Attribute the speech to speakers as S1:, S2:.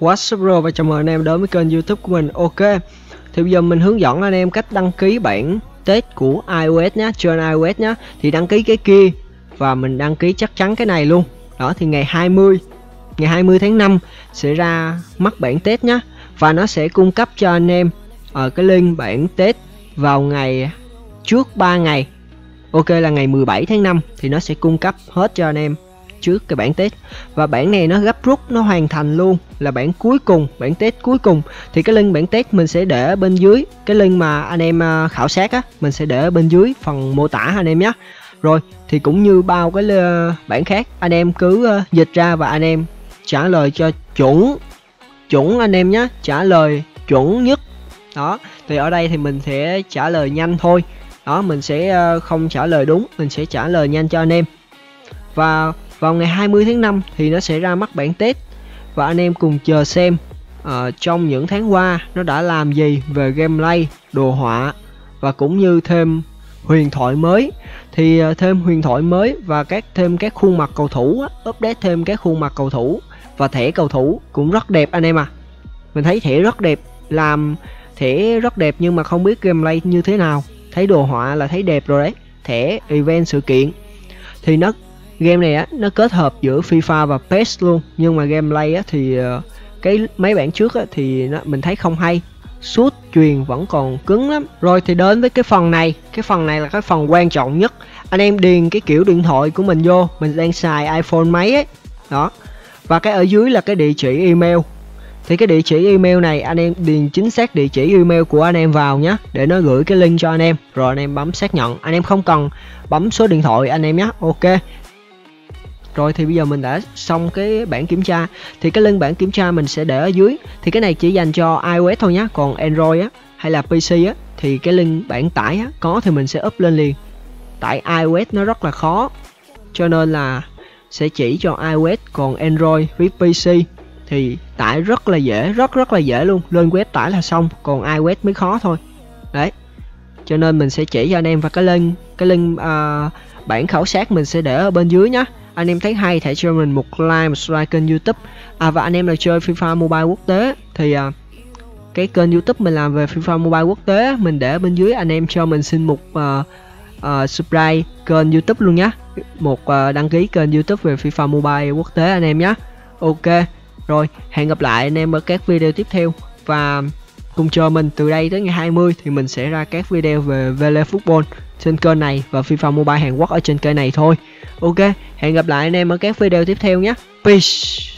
S1: What's up bro và chào mừng anh em đến với kênh youtube của mình. Ok, Thì bây giờ mình hướng dẫn anh em cách đăng ký bản test của iOS nhé Trên iOS nhé Thì đăng ký cái kia Và mình đăng ký chắc chắn cái này luôn. Đó, thì ngày 20 Ngày 20 tháng 5 sẽ ra mắt bản test nhé Và nó sẽ cung cấp cho anh em ở cái link bản test vào ngày trước 3 ngày. Ok, là ngày 17 tháng 5 thì nó sẽ cung cấp hết cho anh em trước cái bản test. Và bản này nó gấp rút, nó hoàn thành luôn là bản cuối cùng bản test cuối cùng. Thì cái link bản test mình sẽ để ở bên dưới. Cái link mà anh em à, khảo sát á, mình sẽ để ở bên dưới phần mô tả anh em nhé. Rồi, thì cũng như bao cái ờ, bản khác, anh em cứ ờ, dịch ra và anh em trả lời cho chuẩn chuẩn anh em nhé. Trả lời chuẩn nhất. Đó, thì ở đây thì mình sẽ trả lời nhanh thôi. Đó, mình sẽ ờ, không trả lời đúng, mình sẽ trả lời nhanh cho anh em. Và vào ngày 20 tháng 5 thì nó sẽ ra mắt bản test và anh em cùng chờ xem uh, trong những tháng qua nó đã làm gì về gameplay, đồ họa và cũng như thêm huyền thoại mới. Thì uh, thêm huyền thoại mới và các thêm các khuôn mặt cầu thủ update thêm các khuôn mặt cầu thủ và thẻ cầu thủ cũng rất đẹp anh em à mình thấy thẻ rất đẹp làm thẻ rất đẹp nhưng mà không biết gameplay như thế nào. Thấy đồ họa là thấy đẹp rồi đấy thẻ event sự kiện. Thì nó game này á nó kết hợp giữa FIFA và PES luôn. Nhưng mà gameplay á thì ờ, cái mấy bản trước á thì nó, mình thấy không hay. Suốt truyền vẫn còn cứng lắm. Rồi thì đến với cái phần này. Cái phần này là cái phần quan trọng nhất. Anh em điền cái kiểu điện thoại của mình vô. Mình đang xài iphone mấy ấy. Đó. Và cái ở dưới là cái địa chỉ email. Thì cái địa chỉ email này anh em điền chính xác địa chỉ email của anh em vào nhé để nó gửi cái link cho anh em. Rồi anh em bấm xác nhận. Anh em không cần bấm số điện thoại anh em nhé ok rồi thì bây giờ mình đã xong cái bản kiểm tra. Thì cái link bản kiểm tra mình sẽ để ở dưới. Thì cái này chỉ dành cho iOS thôi nhé còn Android á hay là PC á thì cái link bản tải á có thì mình sẽ up lên liền. Tại iOS nó rất là khó cho nên là sẽ chỉ cho iOS còn Android với PC thì tải rất là dễ rất rất là dễ luôn. Lên web tải là xong còn iOS mới khó thôi. Đấy cho nên mình sẽ chỉ cho anh em và cái link cái link uh, bản khảo sát mình sẽ để ở bên dưới nhé anh em thấy hay thể cho mình một like một subscribe kênh youtube. À và anh em nào chơi FIFA Mobile quốc tế thì à, cái kênh youtube mình làm về FIFA Mobile quốc tế mình để bên dưới anh em cho mình xin một uh, uh, subscribe kênh youtube luôn nhé một uh, đăng ký kênh youtube về FIFA Mobile quốc tế anh em nhé ok rồi hẹn gặp lại anh em ở các video tiếp theo. Và cùng chờ mình từ đây tới ngày 20 thì mình sẽ ra các video về Vele Football trên kênh này và FIFA Mobile Hàn Quốc ở trên kênh này thôi. Ok, hẹn gặp lại anh em ở các video tiếp theo nhé. Peace.